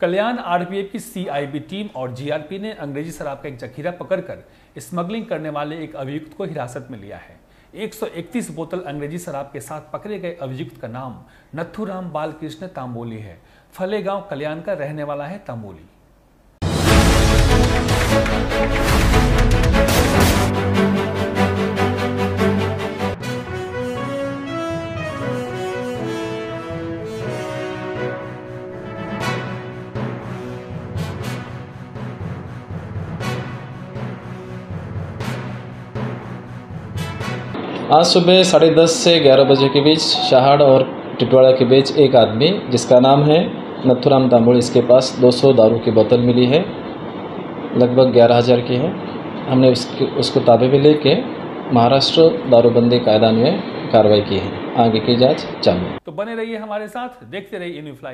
कल्याण RPF की CIB team और GRP ने अंग्रेज़ी शराब का एक जखीरा पकड़कर स्मगलिंग करने वाले एक अभियुक्त को हिरासत में लिया है। 131 बोतल अंग्रेज़ी शराब के साथ पकड़े गए अभियुक्त का नाम नथुराम बालकृष्ण तांबोली है। फलेगांव कल्याण का रहने वाला है तांबोली। आज सुबह साढ़े दस से ग्यारह बजे के बीच शहाड़ और टिटवाड़ा के बीच एक आदमी, जिसका नाम है नथुराम तांबुड़, इसके पास 200 दारू की बोतल मिली है। लगभग ग्यारह हज़ार की है। हमने उसके, उसको ताबे में लेके महाराष्ट्र दारूबंदी कायदा में कार्रवाई की है। आगे की जाँच चालू तो बने रहिए हमारे साथ, देखते रहिए न्यूज़